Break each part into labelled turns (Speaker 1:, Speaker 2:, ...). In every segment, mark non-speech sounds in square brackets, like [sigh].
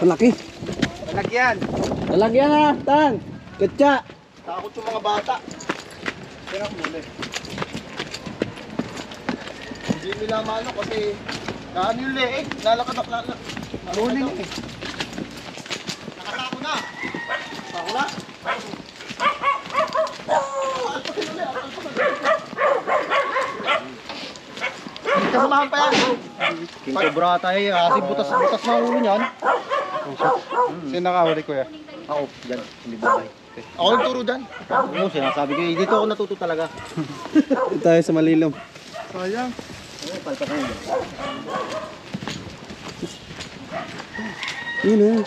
Speaker 1: Malaki.
Speaker 2: Talagyan.
Speaker 1: Lalagyan na, Tang. Katsa.
Speaker 2: Takot yung mga bata. Kaya ako muli. Hindi nila mano kasi Naan yung leeg, lalakad ako lalakad. Marunong eh. Nakatako na. Tako na. Kasamahan pa yan.
Speaker 3: King Cobra tayo eh. Kasi butas-butas na ulo niyan.
Speaker 2: Sino nakahuli ko ya?
Speaker 3: Ako, dyan. Hindi ba
Speaker 2: Ako yung turo dyan.
Speaker 3: Oo, sinasabi ko. eh, Dito ako natuto talaga.
Speaker 1: Dito tayo sa malilom.
Speaker 2: Sayang.
Speaker 3: Oo, palpa ka yun.
Speaker 1: Yun eh.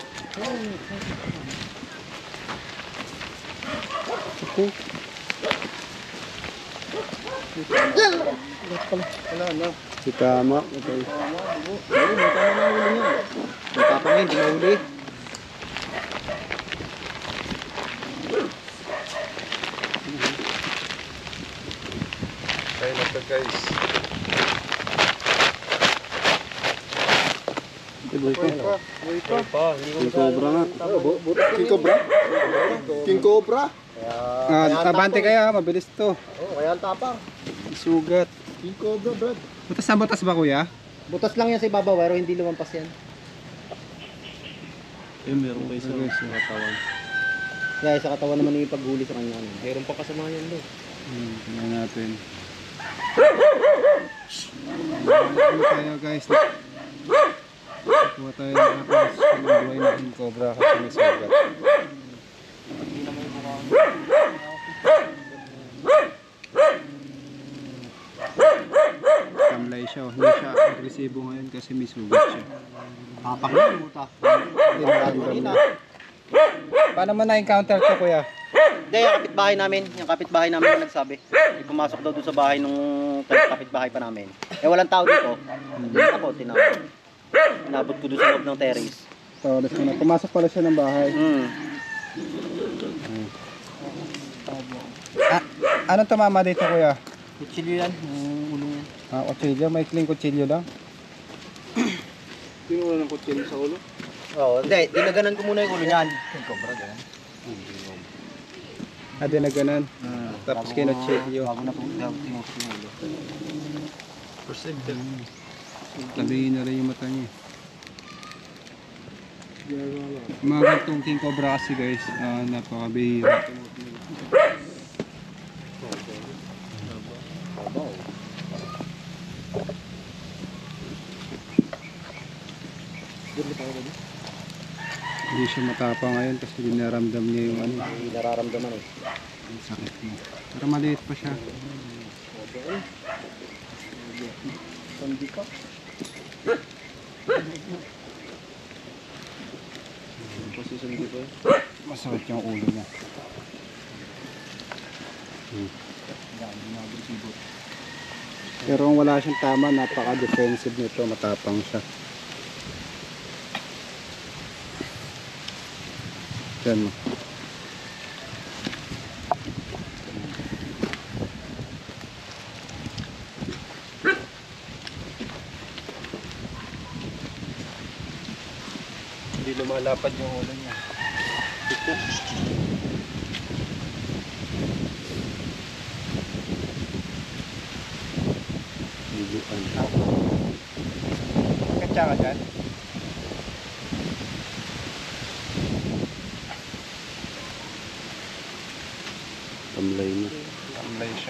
Speaker 1: Ako.
Speaker 2: Wala na.
Speaker 1: Si Tama. Okay.
Speaker 3: Oo, may tama na ulo niyan. Natapang yun, hindi mahuli.
Speaker 2: Kaya na to guys.
Speaker 1: Iboy ko.
Speaker 2: Uy pa.
Speaker 3: Pa, ko
Speaker 1: Yung cobra nga.
Speaker 2: King Cobra? King Cobra?
Speaker 1: Ah, abante kaya, mabilis to.
Speaker 3: Oo, kaya ang tapang.
Speaker 1: Sugat.
Speaker 2: King Cobra, brad.
Speaker 1: Butas na butas ba kuya?
Speaker 3: Butas lang yan sa ibabaw, pero hindi lumampas yan.
Speaker 1: Eh, meron kayo sa katawan.
Speaker 3: Kaya sa katawan naman yung paghuli sa kanya. ano. Meron pa kasama yan doon.
Speaker 1: Hmm, tingnan natin. Ano tayo guys? Kuha tayo ng apas ng buhay na yung cobra kasi may sugat. Tamlay siya. Hindi siya agresibo ngayon kasi may sugat siya.
Speaker 3: Tapak na yung buta.
Speaker 1: Kanina. Paano mo na-encounter to kuya?
Speaker 3: Hindi, yung kapitbahay namin, yung kapitbahay namin nagsabi. Pumasok daw doon sa bahay nung kapitbahay pa namin. Eh walang tao dito. Hindi ako, tinawag. Inabot ko doon sa loob ng terrace.
Speaker 1: So, let's na. Pumasok pala siya ng bahay.
Speaker 3: Hmm.
Speaker 1: Ah, anong tumama dito kuya?
Speaker 3: Kutsilyo yan, yung ulo yan.
Speaker 1: Ah, kutsilyo. May kling kutsilyo lang.
Speaker 2: Sino ng kutsilyo sa ulo?
Speaker 3: Oo, hindi, dinaganan ko muna yung ulo niyan. Yung cobra, ganun.
Speaker 1: Ah, na ganun. Tapos kinutsilyo.
Speaker 3: Bago na po, tinusok yung ulo.
Speaker 2: Perceptive.
Speaker 1: Tabihin na rin yung mata niya. Mga gantong king cobra kasi guys, ah, napakabihira. Hindi siya matapang ngayon kasi dinaramdam niya yung ano,
Speaker 3: Hindi nararamdaman eh.
Speaker 1: yung sakit niya. Pero maliit pa siya.
Speaker 2: Ka. Kasi sandi pa.
Speaker 1: Masakit yung ulo niya. Hmm. Pero kung wala siyang tama, napaka-defensive nito, matapang siya. Yan mo.
Speaker 2: Hindi lumalapad yung ulo niya.
Speaker 1: Katsa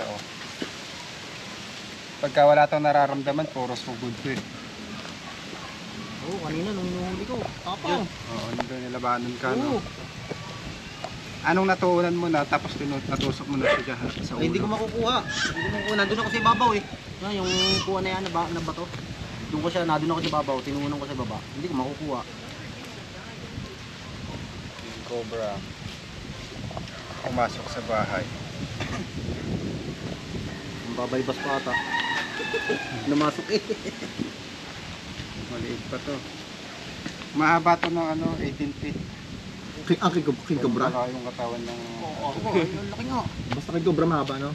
Speaker 2: siya oh.
Speaker 1: Pagka wala tong nararamdaman, puro sugod to eh.
Speaker 3: Oo, kanina nung inuhuli ko, tapang.
Speaker 1: Oo, nandun nilabanan ka,
Speaker 3: Oo.
Speaker 1: no? Anong natuunan mo na, tapos tinut natusok mo na siya dyan sa ulo?
Speaker 3: Ay, hindi ko makukuha. Hindi ko makukuha. Nandun ako sa ibabaw eh. Yung kuha na yan, na, ba, na bato. Doon ko siya, nandun ako sa ibabaw, tinuunan ko sa baba. Hindi ko makukuha.
Speaker 2: Yung cobra. Pumasok sa bahay. [coughs]
Speaker 3: Babaybas pa ata. Namasok eh.
Speaker 1: Maliit pa to. Mahaba to ng ano, 18 feet.
Speaker 2: King, ah, king, king cobra?
Speaker 1: Baka yung katawan ng...
Speaker 3: Oo, oh, laki nga.
Speaker 2: Basta king cobra mahaba, no?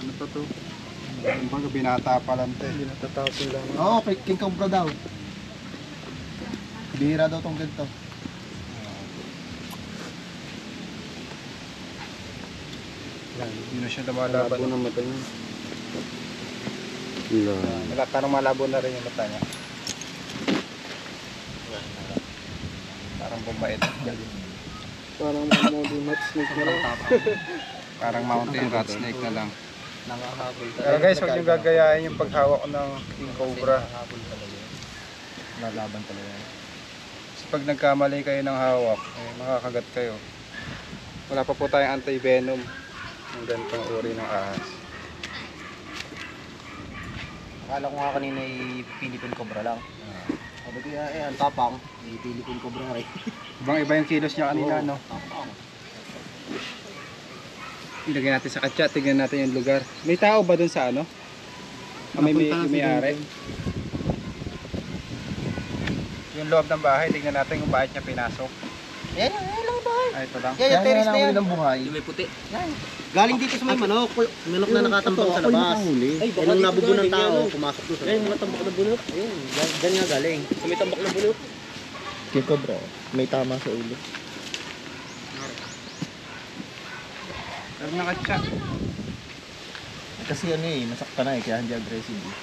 Speaker 1: Ano pa to? Kumbaga binata pa lang to eh.
Speaker 2: Natatapon lang. Oo, oh, king cobra daw. Bihira daw tong ganito.
Speaker 1: Hindi na siya lumalaban.
Speaker 3: Malabo ng mata niya.
Speaker 1: Wala, parang malabo na rin yung mata niya. Parang bumait.
Speaker 2: Parang mountain mat snake na lang. [laughs]
Speaker 1: Parang mountain rat snake na lang.
Speaker 2: Nangahabol
Speaker 1: Pero guys, huwag yung gagayahin yung paghawak ng king cobra.
Speaker 2: Nangahabol talaga. Lalaban talaga.
Speaker 1: Kasi pag nagkamali kayo ng hawak, eh, makakagat kayo. Wala pa po tayong anti-venom ng ganitong uri ng ahas.
Speaker 3: Akala ko nga kanina ay Philippine Cobra lang. Sabi ko, eh, ang tapang. May Philippine Cobra rin. [laughs]
Speaker 1: Ibang iba yung kilos niya kanina, no?
Speaker 3: Tapang.
Speaker 1: Ilagay natin sa katsa, tignan natin yung lugar. May tao ba dun sa ano? Ah, may may, may ari. Yung loob ng bahay, tignan natin kung bakit niya pinasok.
Speaker 3: Yan, yan lang ba?
Speaker 1: Ay, ito lang.
Speaker 3: Yan, yung terrace na yan.
Speaker 2: ng buhay.
Speaker 3: may puti. Yan. Galing dito sa may manok. Manok na nakatambang sa
Speaker 2: yung
Speaker 3: labas. Ay, baka nung nabubo ng tao, pumasok doon sa labas. Yan, mga tambak na bunot. Ayun, dyan, nga galing. Sa may tambak na bunot.
Speaker 2: King Cobra. May tama sa ulo.
Speaker 1: Pero nakatsa.
Speaker 2: Kasi ano eh, nasakta na eh, kaya hindi aggressive eh.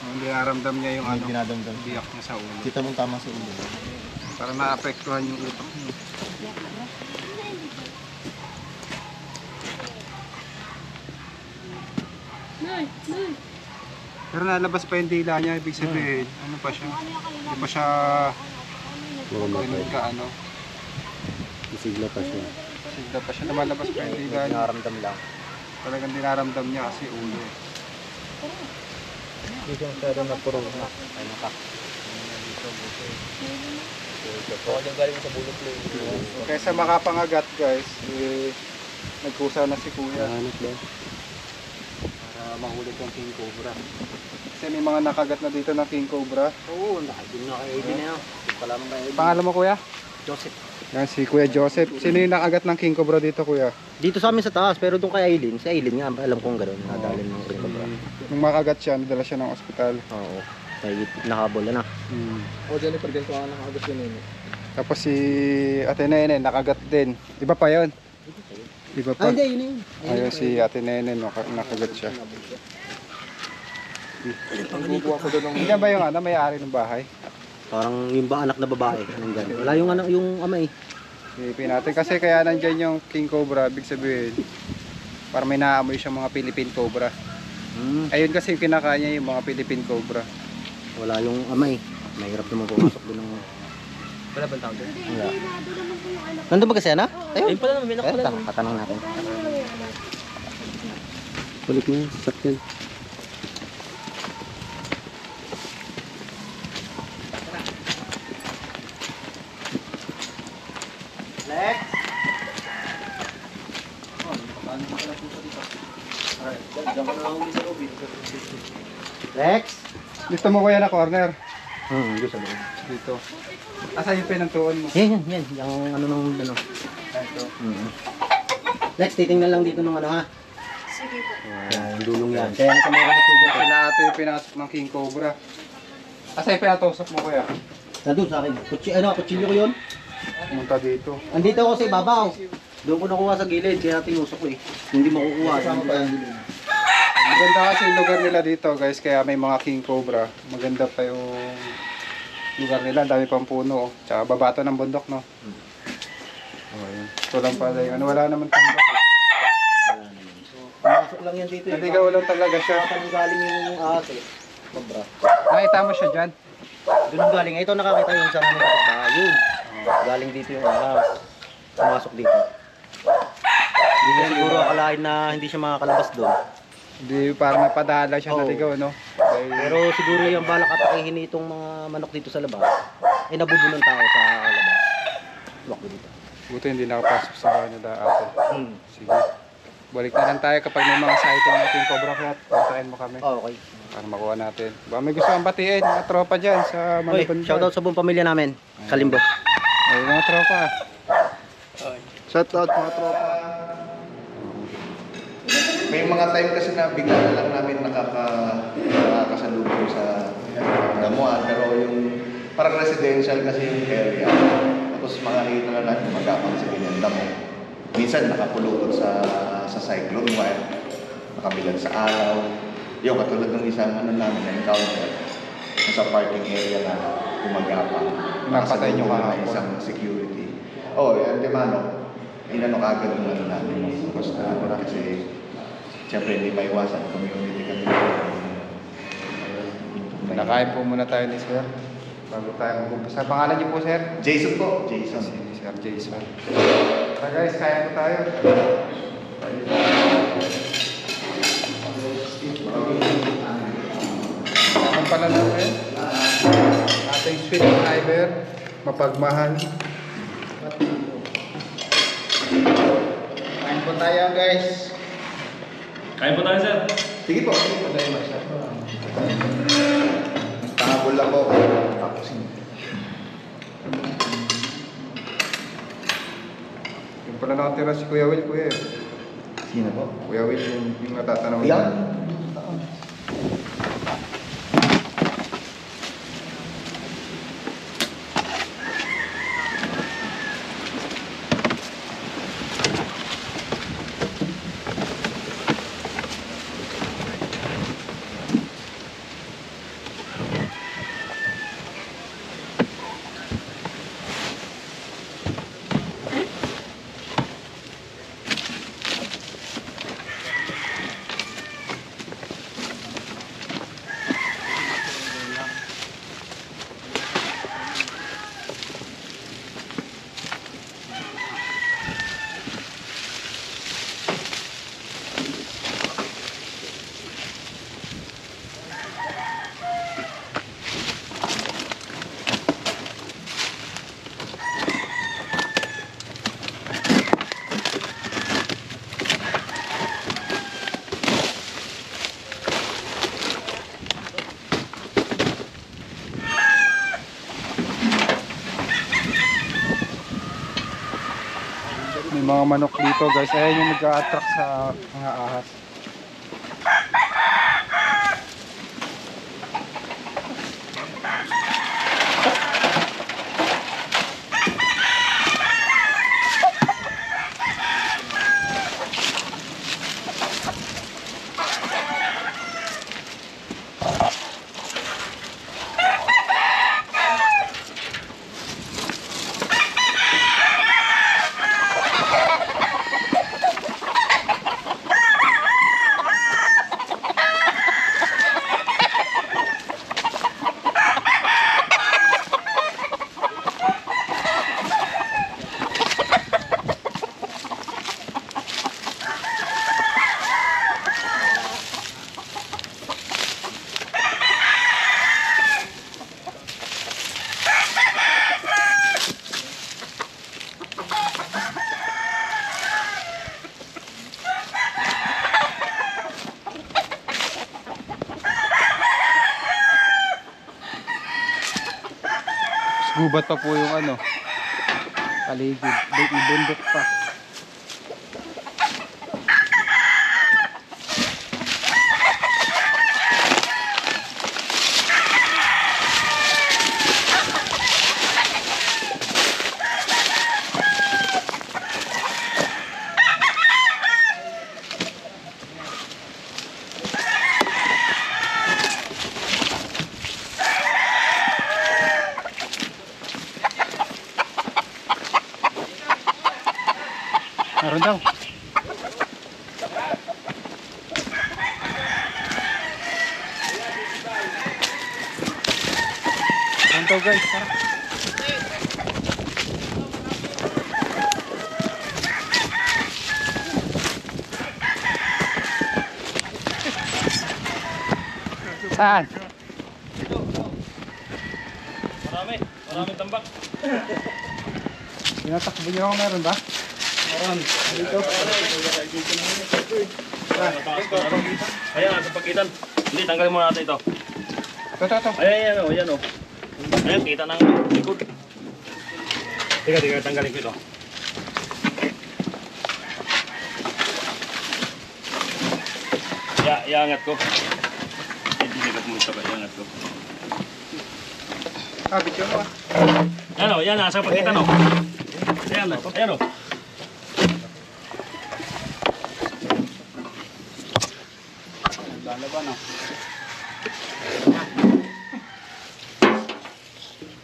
Speaker 1: Hindi naramdam niya yung
Speaker 2: Ano?
Speaker 1: ano,
Speaker 2: Dinadamdam.
Speaker 1: biyak niya sa ulo.
Speaker 2: Kita mong tama sa ulo.
Speaker 1: Para naapektuhan yung utak niya. Pero nalabas pa yung dila niya, ibig sabihin, ano pa siya? Hindi pa siya ganun ka ano.
Speaker 3: Isigla pa siya.
Speaker 1: Sigla pa siya, lumalabas pa yung dila niya.
Speaker 3: Naramdam lang.
Speaker 1: Talagang dinaramdam niya kasi ulo. eh.
Speaker 2: Hindi siya masyado na puro na.
Speaker 3: Ay, naka. Baka dyan galing sa bulot mo.
Speaker 1: Kaysa makapangagat guys, eh, nagkusa na si kuya.
Speaker 3: Hanap? Para mahulog yung King Cobra.
Speaker 1: Kasi may mga nakagat na dito ng king cobra.
Speaker 3: Oo, nakagin na kay na yan. Pala mo kay Aiden.
Speaker 1: Pangalan mo kuya?
Speaker 3: Joseph.
Speaker 1: Yan si Kuya Joseph. Sino yung nakagat ng king cobra dito kuya?
Speaker 3: Dito sa amin sa taas, pero doon kay Aileen, si Aileen nga, alam kong gano'n, nadalin ng King Cobra.
Speaker 1: Nung makagat siya, nadala siya ng ospital.
Speaker 3: Oo, kay nakabola na.
Speaker 1: Hmm.
Speaker 2: O Jennifer, ganito ka nakagas yun eh.
Speaker 1: Tapos si Ate Nene, nakagat din. Iba pa yon. Iba pa.
Speaker 3: Ah, hindi, yun yun.
Speaker 1: Ayun si Ate Nene, naka- nakagat siya.
Speaker 2: Bubuha ko doon ng...
Speaker 1: Hindi ba yung ano, may-ari ng bahay?
Speaker 3: Parang yung ba anak na babae, nandyan. Wala yung anak, yung ama eh.
Speaker 1: Isipin natin kasi kaya nandyan yung King Cobra, ibig sabihin, para may naamoy siyang mga Philippine Cobra.
Speaker 3: Hmm,
Speaker 1: Ayun kasi yung kinakain niya yung mga Philippine Cobra.
Speaker 3: wala yung ama eh. Mahirap naman pumasok doon ng...
Speaker 2: Wala bang tao doon?
Speaker 3: Wala. Nandun ba kasi na? Ayun. Ayun pala naman, may nakapala. Ayun, tatanong natin. Balik na, sasakyan. Lex! Lex!
Speaker 1: Dito mo kuya na corner.
Speaker 3: Hmm, gusto mo.
Speaker 1: Dito. Asa yung pinantuan mo?
Speaker 3: Yan, yan, yan. Yung ano nung ano.
Speaker 1: Dito.
Speaker 3: Mm. Lex, titingnan lang dito nung ano ha. Sige po. Yan, yung dulong yan. Kaya nito meron na.
Speaker 1: Sila ate yung pinasok ng King Cobra. Asa yung pinatusok mo kuya?
Speaker 3: Nandun sa akin. Kutsi, ano, kutsilyo ko yun.
Speaker 1: Pumunta dito.
Speaker 3: Andito ako sa ibabaw. Doon ko nakuha sa gilid, kaya tinusok ko eh. Hindi makukuha.
Speaker 2: Kasama pa.
Speaker 1: Maganda kasi yung lugar nila dito guys, kaya may mga King Cobra. Maganda pa yung lugar nila, dami pang puno. oh. Tsaka babato ng bundok, no? Oh, yun. Ito lang pala yung ano, wala naman tambak. Eh.
Speaker 3: Pumasok lang yan dito eh.
Speaker 1: Naligaw lang talaga siya.
Speaker 3: Saan galing yung ahas eh. Sobra.
Speaker 1: Nakita mo siya dyan.
Speaker 3: Doon galing. Ito nakakita yung sa namin kapitbahay. Yun. Galing dito yung ahas. Pumasok dito. Hindi niya siguro akalain na hindi siya makakalabas doon.
Speaker 1: Hindi, parang napadala siya
Speaker 3: Oo.
Speaker 1: naligaw, no? Dahil,
Speaker 3: Pero siguro yung balak atakihin itong mga manok dito sa labas, ay nabubo ng tao sa labas. Luwak ko dito.
Speaker 1: buti hindi nakapasok sa bahay nila ate.
Speaker 3: Hmm.
Speaker 1: Sige. Balik na lang tayo kapag may mga sighting ng King Cobra Cat. Kontakin mo kami
Speaker 3: Oh, okay.
Speaker 1: para makuha natin. Ba may gusto kang batiin, mga tropa dyan sa
Speaker 3: Uy,
Speaker 1: Malabon.
Speaker 3: shoutout sa buong pamilya namin. Kalimbo.
Speaker 1: Ay, mga tropa.
Speaker 2: Shout out mga tropa. May mga time kasi na bigla lang namin nakaka nakakasalubong sa damuhan pero yung parang residential kasi yung area. Tapos makakita na lang magkapang sa binenda mo. Minsan nakapulutod sa sa cyclone wire, nakabilag sa araw. Yung katulad ng isang ano namin na encounter, nasa parking area na gumagapang.
Speaker 1: Napatay niyo kahapon.
Speaker 2: isang security. Oh, yung demano, inano kagad yung ano namin. Tapos na ano na kasi, siyempre hindi maiwasan, community kami.
Speaker 1: Nakain po muna tayo ni Sir. Bago tayo mag-umpisa. Pangalan niyo po, Sir?
Speaker 2: Jason po, Jason.
Speaker 1: Si Sir Jason. Tara guys, kaya po tayo. Naman pala natin. Ating sweet driver. Mapagmahal.
Speaker 2: Kain po tayo guys.
Speaker 4: Kain po tayo, sir.
Speaker 2: Sige po, sige po tayo lang po. Tapos
Speaker 1: Yung pala nakatira si Kuya Will, Kuya.
Speaker 2: Sino po?
Speaker 1: Kuya Will, yung, yung natatanaw
Speaker 2: Yan.
Speaker 1: May mga manok dito guys. Ayan yung nag-attract sa mga ahas. Gubat pa po yung ano. Paligid. May ibundok pa. Meron daw. Meron daw guys. Tara. Saan?
Speaker 4: Marami. Maraming tambak.
Speaker 1: Tinatakbo niyo ako meron ba?
Speaker 4: Ayan, nasa pagitan. Hindi, tanggalin muna natin ito.
Speaker 1: Ito, ito, ito.
Speaker 4: Ayan, ayan, oh, ayan, oh. Ayan, kita ng likod. Teka, teka, tanggalin ko ito. Ya, iangat ko. Hindi ko pumunta pa, iangat ko.
Speaker 1: Ah, bityo mo ah.
Speaker 4: Yan o, yan nasa pagitan o. Ayan o, ayan o.
Speaker 1: Lalaban ah.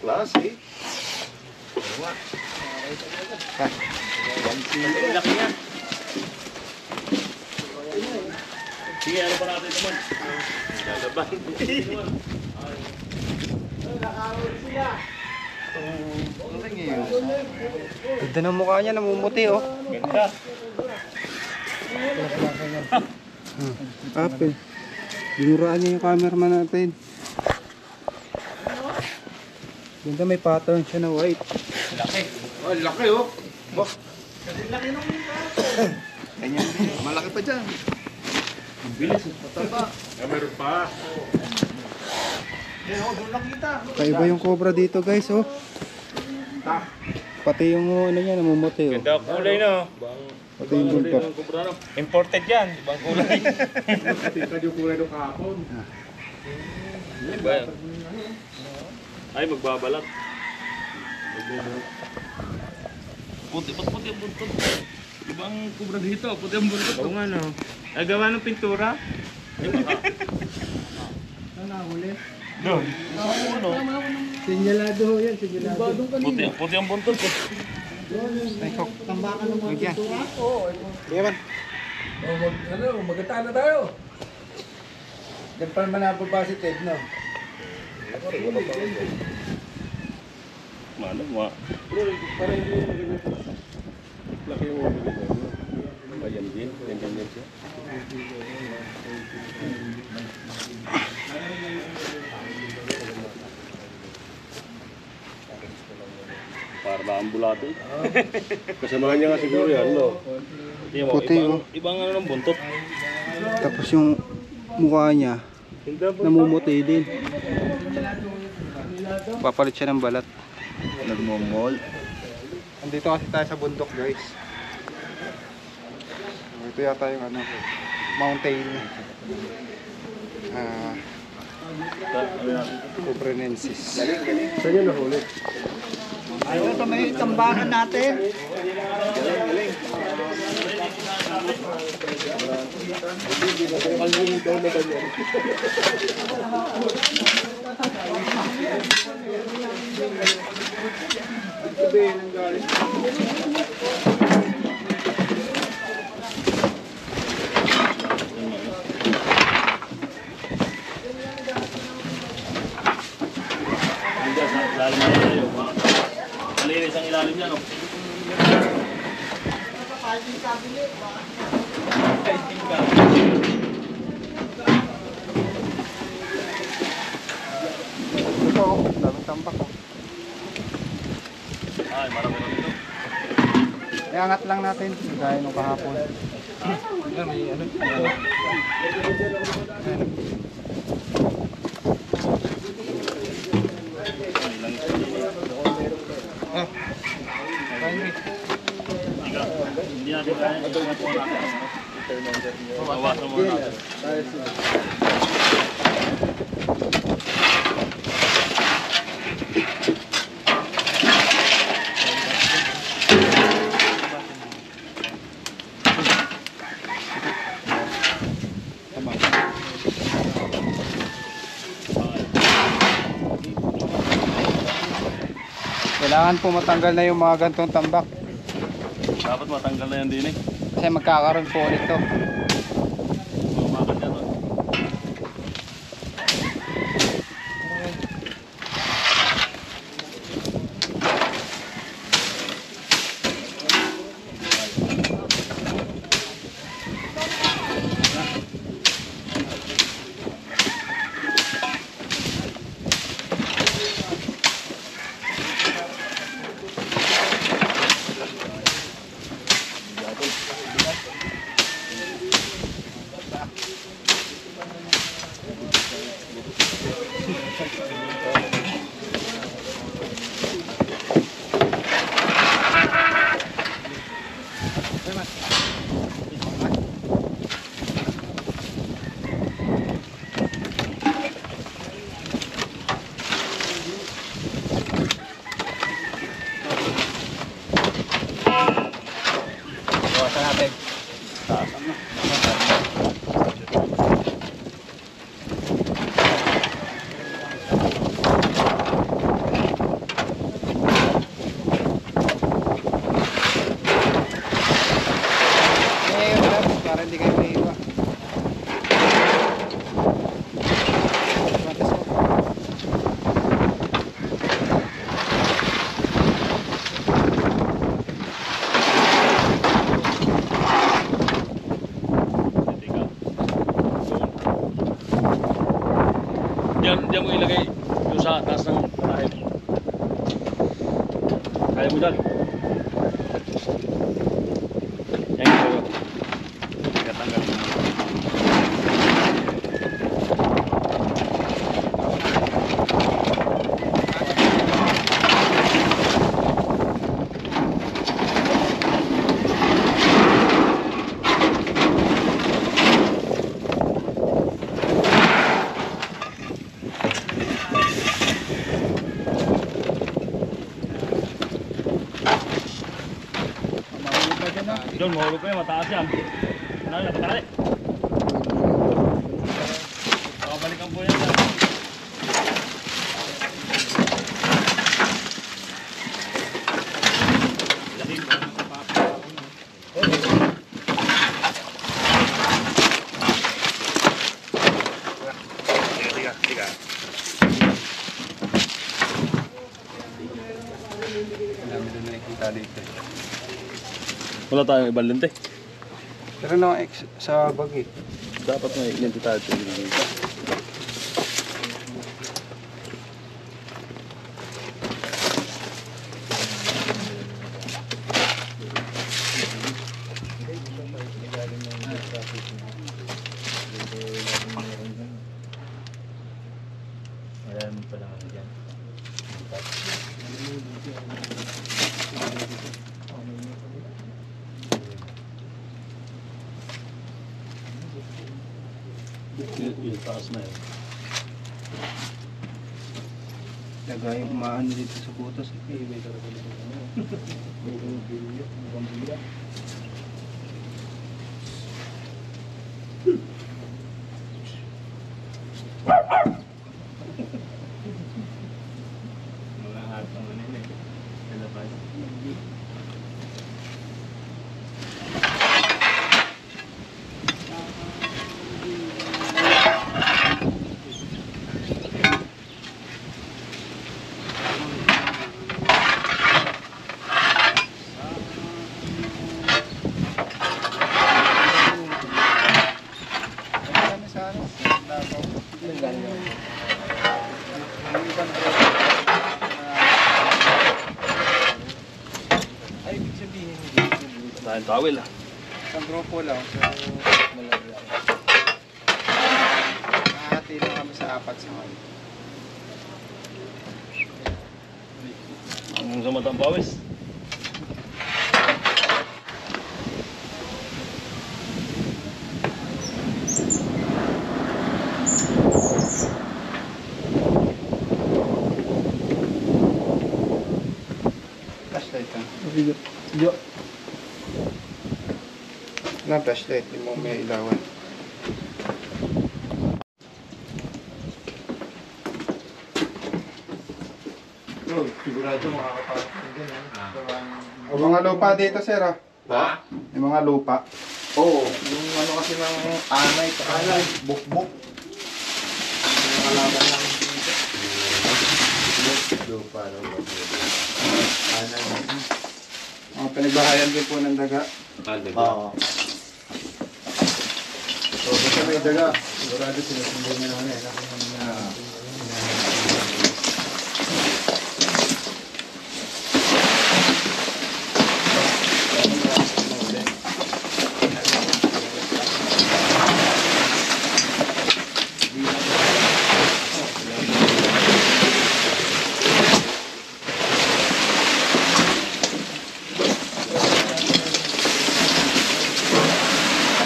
Speaker 2: Klase.
Speaker 4: Laki yan. Sige, ano pa natin naman? Lalaban.
Speaker 1: Ganda ng mukha niya, namumuti oh.
Speaker 4: Ganda.
Speaker 1: Ape. Binuraan niya yung cameraman natin. Ganda may pattern siya na white. [coughs]
Speaker 2: Ganyan din. Malaki pa dyan.
Speaker 4: Meron pa.
Speaker 1: Kaiba yung cobra dito guys oh. Pati yung ano niya namumuti oh.
Speaker 4: Ganda kulay no.
Speaker 1: Pati yung bulldog.
Speaker 4: Imported yan. Ibang kulay. [laughs] Iba yan. Ay, magbabalat. Puti, puti, puti ang buntot. Ibang kubra dito, puti ang buntot. Oo nga no. Ay, gawa ng pintura? [laughs] Doon.
Speaker 1: Sinyalado ho yan, sinyalado.
Speaker 4: Puti, puti ang buntot. Eh.
Speaker 1: Ay, kok. Tambakan ng mga pintura? Oo. Yaman.
Speaker 5: Ano, maganda na tayo. Diyan pa naman nababa si Ted, no?
Speaker 4: Mano, ma.
Speaker 5: Laki yung ulo nito. Bayan din, ganyan din siya.
Speaker 4: Ba ang bulato?
Speaker 5: Kasamahan niya nga siguro yan, no?
Speaker 4: Tingnan mo,
Speaker 1: Puti,
Speaker 4: ibang,
Speaker 1: oh.
Speaker 4: ibang ano ng buntot.
Speaker 1: Tapos yung mukha niya, namumuti din. Papalit siya ng balat.
Speaker 2: Nagmumol.
Speaker 1: Andito kasi tayo sa bundok guys. Ito yata yung ano, mountain. Ah, Cobrenensis.
Speaker 5: Saan yun nahuli?
Speaker 3: Ayun, ito may tambakan natin.
Speaker 4: Hindi, sa ilalim na tayo. Malinis ang ilalim niya, no?
Speaker 1: Ito, oh, daming tambak. Oh.
Speaker 4: Ay, marami na dito.
Speaker 1: Iangat lang natin, gaya nung kahapon. Yan, may ano. Ayan. Ah, kain rin.
Speaker 4: Hindi natin kaya. Iwangan mo natin. Bawasan mo natin.
Speaker 1: Kailangan po matanggal na yung mga gantong tambak.
Speaker 4: Dapat matanggal na yan din eh.
Speaker 1: Kasi magkakaroon po ulit to.
Speaker 4: Idol, mahulog ko yan. Mataas yan. Ano yan? Patali. Pakabalikan po yan.
Speaker 1: Ang dami na nakikita dito. eh.
Speaker 4: Wala tayong ibang lente.
Speaker 1: Pero ex sa bag eh.
Speaker 4: Dapat may lente tayo. Ayan
Speaker 1: Lagay yung umaano dito sa butas. Eh, may talaga dito.
Speaker 4: Mga hatang ano yun eh. Kalabas.
Speaker 1: Kami sa ano? Davao. Yung iba na Ay, ibig sabihin hindi.
Speaker 4: Dahil tawil ah.
Speaker 1: Isang grupo lang. So, malaki lang. Nakahati lang kami sa apat sa ngayon.
Speaker 4: Ang sa matang pawis.
Speaker 1: Flashlight lang. Na flashlight, yung mo may ilawan.
Speaker 2: Sigurado makakapasok din.
Speaker 1: O mga lupa dito, sir, ah.
Speaker 2: Ha?
Speaker 1: Yung mga lupa.
Speaker 2: Oo, yung ano kasi ng anay, anay, bukbuk. Yung kalaban namin dito. Lupa, lupa. Anay.
Speaker 1: Mga pinagbahayan din po ng daga.
Speaker 2: Oo. May daga, sigurado eh.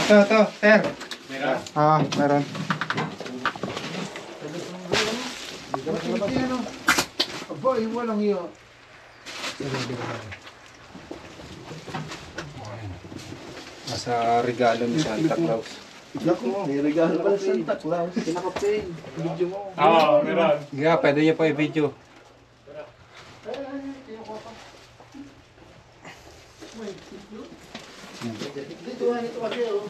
Speaker 1: Ito, ito, sir. Meron? Ah, meron.
Speaker 5: Yung walang iyo.
Speaker 1: Nasa regalo ni Santa Claus.
Speaker 2: Naku, may regalo pala sa Santa Claus. Pinaka-pain. Video mo.
Speaker 4: Oo, meron.
Speaker 1: Yeah, pwede niyo po i-video.
Speaker 2: Dito, dito kasi oh.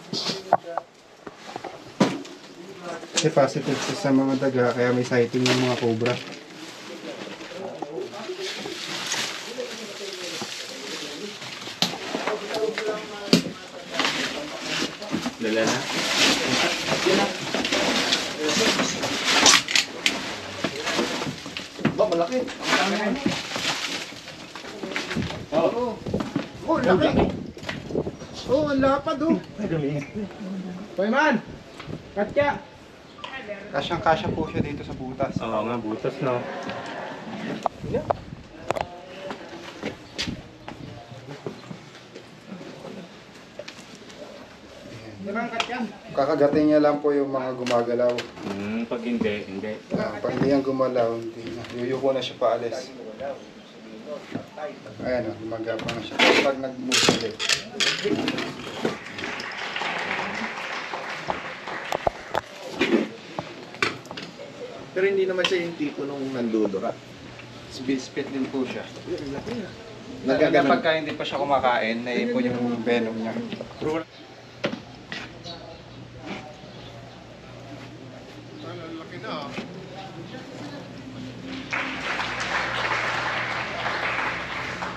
Speaker 1: Kasi positive siya sa mga daga, kaya may sighting ng mga cobra.
Speaker 4: Dala na.
Speaker 2: Ba, malaki. Ang dami.
Speaker 5: Oo. Oh, laki. Oh, ang lapad oh. Payman! Katya!
Speaker 1: Kasyang kasya po siya dito sa butas.
Speaker 4: Oo nga, butas no.
Speaker 1: Kakagatin niya lang po yung mga gumagalaw.
Speaker 4: Hmm, pag hindi, hindi.
Speaker 1: Ah, pag hindi yan gumalaw, hindi na. Yuyuko na siya paalis. Ayan o, lumagapang na siya. Pag nag-move ulit.
Speaker 2: Pero hindi naman siya yung tipo nung nandudura.
Speaker 1: Spit, din po siya.
Speaker 2: Nagaganon.
Speaker 1: Nagaganon. Pagka hindi pa siya kumakain, naipon yung venom niya.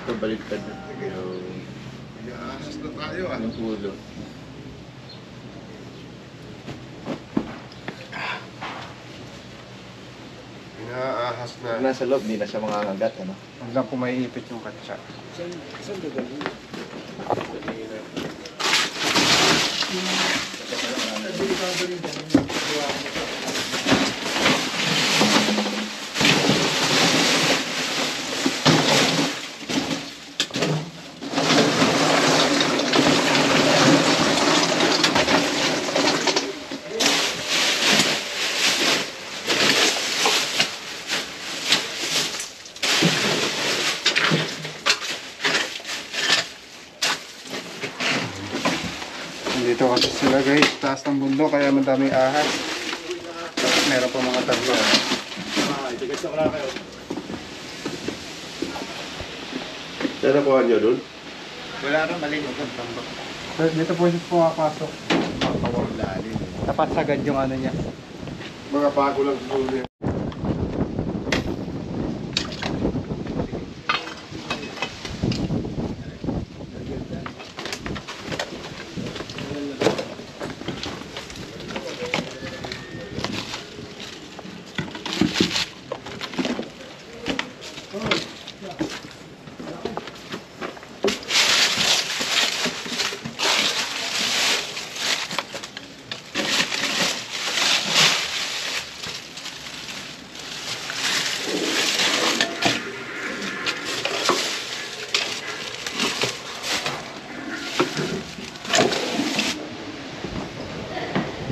Speaker 2: Ito baliktad na. Yung...
Speaker 6: Ahas na tayo ah.
Speaker 2: Yung ulo.
Speaker 6: Na.
Speaker 2: Pag nasa loob, di na siya mangangagat, ano?
Speaker 1: Huwag lang po maiipit yung katsa. Dito kasi sila guys, taas ng kaya madaming ahas. Tapos meron pa mga taglo.
Speaker 6: Yan nakuha niyo dun?
Speaker 2: Wala rin tambak.
Speaker 1: So, dito po siya pumapasok.
Speaker 2: Lalim.
Speaker 1: Tapat sagad yung ano niya.
Speaker 6: Mga bago lang siguro yan.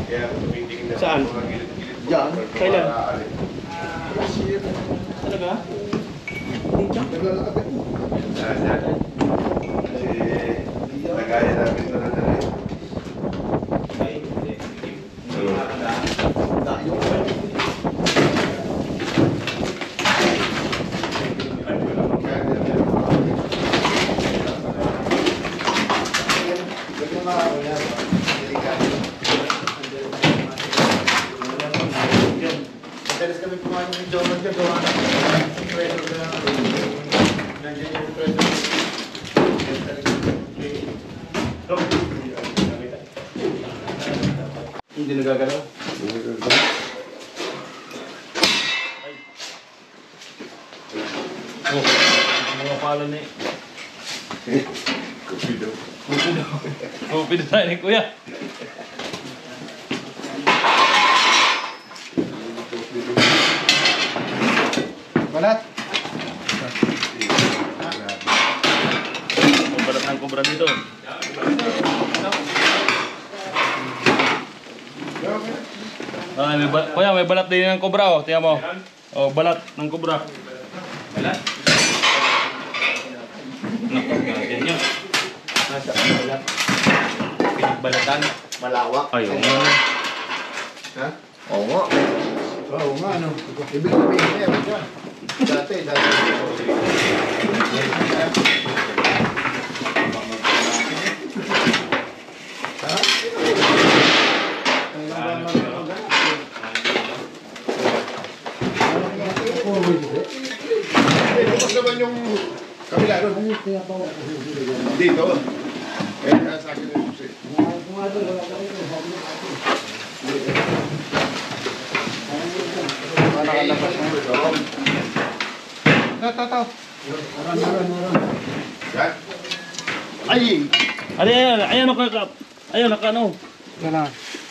Speaker 6: Kaya tumitingin na
Speaker 4: Saan?
Speaker 6: mga gilid-gilid.
Speaker 2: Diyan?
Speaker 4: Kailan?
Speaker 6: Aalis.
Speaker 4: Talaga?
Speaker 6: Ah, dyan. Kasi nagaya namin ito na dala eh.
Speaker 2: Madalas kami kumain ng Joman ka, gawa na. Pressure ka lang. Nandiyan yung pressure. Hindi nagagalaw.
Speaker 4: Oh, mga pala ni.
Speaker 6: Kupido.
Speaker 4: Kupido. Kupido tayo ni kuya.
Speaker 1: Balat!
Speaker 4: Ang balat ng kubra dito. Ah, may kuya, may balat din ng kubra oh. Tingnan mo. Oh, balat ng kubra. Balat? Naku, ganyan yun.
Speaker 2: Nasa wala.
Speaker 4: Pinagbalatan.
Speaker 2: Malawak.
Speaker 4: Nga.
Speaker 2: Ha? Oo nga.
Speaker 5: Oo nga, ano. Ibig sabihin niya, wala.
Speaker 2: Dati, dati.
Speaker 6: Eh, bukas naman yung kabila doon. Dito. Eh, kaya sa akin yung susi.
Speaker 1: Baka nakalabas na. Ito, ito, ito.
Speaker 6: Yan.
Speaker 2: Ay!
Speaker 4: Ayan, ayan, ayan, naka, ayan, naka, ano,
Speaker 1: Yan na.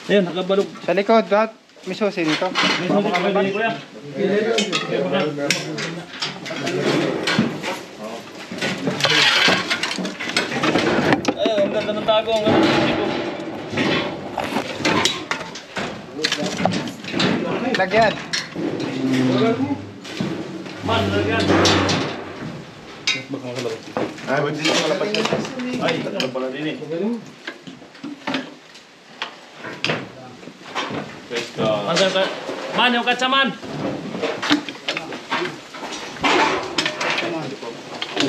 Speaker 4: ayan, nakabalog.
Speaker 1: Sa likod, dot. May susi dito.
Speaker 4: May susi ka ba, kuya? Ay, ang ganda ng tago, ang ganda ng susi ko.
Speaker 1: Lagyan.
Speaker 4: Man, lagyan.
Speaker 2: Ay, ba't dito malapas yun?
Speaker 4: Ay, ano pala din eh. Man, man, yung katsaman.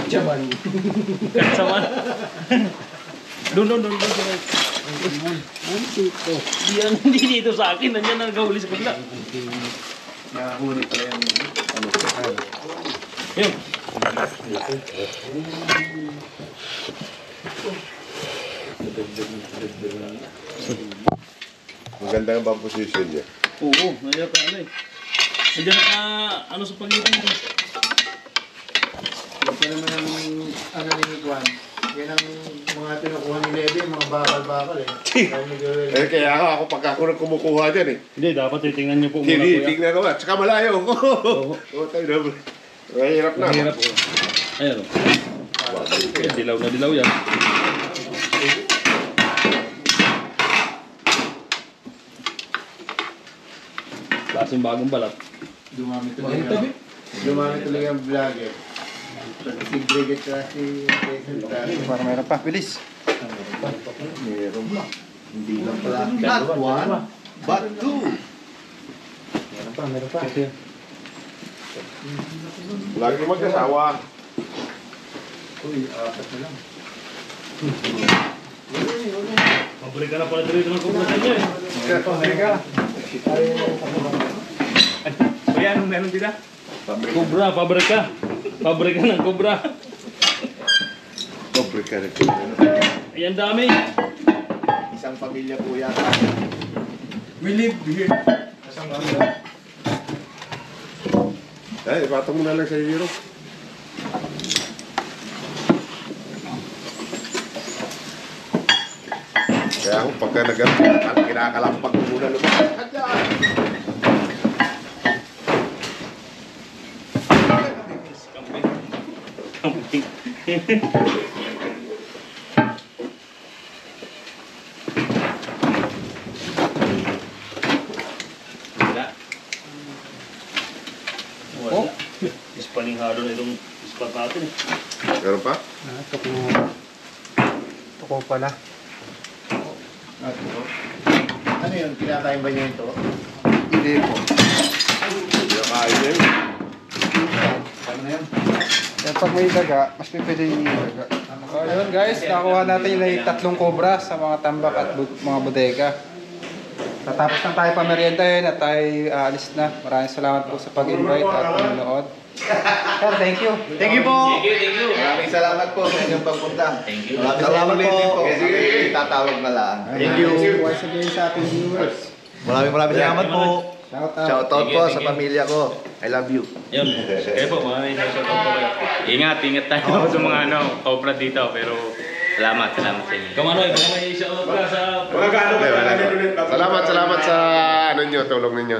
Speaker 5: Chaman.
Speaker 4: Katsaman. Doon, doon, doon, doon. doon. Di yan, hindi dito sa akin. Nandiyan na nagahuli sa kabila.
Speaker 2: Nakahuli pala yung ano ko.
Speaker 4: Yun.
Speaker 6: Maganda yung bang position niya.
Speaker 4: Oo, nandiyan ka ano eh. Nandiyan ka, ano sa pagitan mo.
Speaker 7: Ito naman ang ano ni Juan. Yan ang mga tinukuha ni Levy, mga bakal-bakal eh.
Speaker 6: Eh, kaya ako, ako pagka ako nang kumukuha dyan eh.
Speaker 4: Hindi, dapat titingnan niyo po muna
Speaker 6: Hindi,
Speaker 4: kuya.
Speaker 6: tignan ko nga. Tsaka malayo [laughs] ko. Oo, tayo na. Mahirap na.
Speaker 4: Mahirap po. Ayan o. Ayan, dilaw na dilaw yan. Klaseng bagong balat.
Speaker 7: Dumami talaga. Dumami talaga ang vlogger. Si Brigit ka si Jason Tayo.
Speaker 1: Para mayroon pa. Bilis.
Speaker 2: Meron pa. Hindi lang pala. Not one, but two.
Speaker 7: Meron pa, meron pa.
Speaker 6: Lagi mag-asawa.
Speaker 7: Uy, apat na lang.
Speaker 4: Pabalik ka na pala dito ng kumpulan niyo eh. Kuya, anong meron dito? Cobra, pabrika. Pabrika ng cobra.
Speaker 6: Pobre ka rin.
Speaker 4: Ayan dami.
Speaker 2: Isang pamilya po yata.
Speaker 7: We live here. Kasang ano?
Speaker 6: Ay, ipatong mo na lang sa hero. Kaya ako pagka nag kinakalampag ko muna lumabas ka
Speaker 4: Wala. Wala. Ispaningado na itong ispat natin eh.
Speaker 6: Meron pa?
Speaker 1: Ah, ito ko. Ito ko pala.
Speaker 7: Ano yun? Kinakain ba niya ito?
Speaker 1: Hindi po.
Speaker 6: Hindi yun.
Speaker 7: Ano yun?
Speaker 1: Kaya pag may daga, mas pipili yung daga. So yun guys, nakuha natin yung tatlong cobra sa mga tambak at bu- mga bodega. Tatapos na tayo pameriendahin at tayo aalis na. Maraming salamat po sa pag-invite at panonood. Sir, thank you.
Speaker 2: Thank you po! Maraming salamat po sa inyong pagpunta. Thank you. Maraming salamat po. Kasi tatawag na lang.
Speaker 1: Thank you. Once again sa ating viewers.
Speaker 2: Maraming maraming salamat po.
Speaker 1: Shout out.
Speaker 2: Shoutout po sa pamilya ko. I love you.
Speaker 4: Yun. Kaya po, mga nasa ko po kayo.
Speaker 8: Ingat, ingat tayo sa mga ano, cobra dito, pero salamat, salamat sa inyo.
Speaker 4: Kamanoy, baka may shoutout ka sa
Speaker 6: Salamat, salamat sa ano nyo, tulong ninyo.